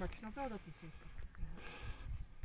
maar ik snap wel dat hij ziek is.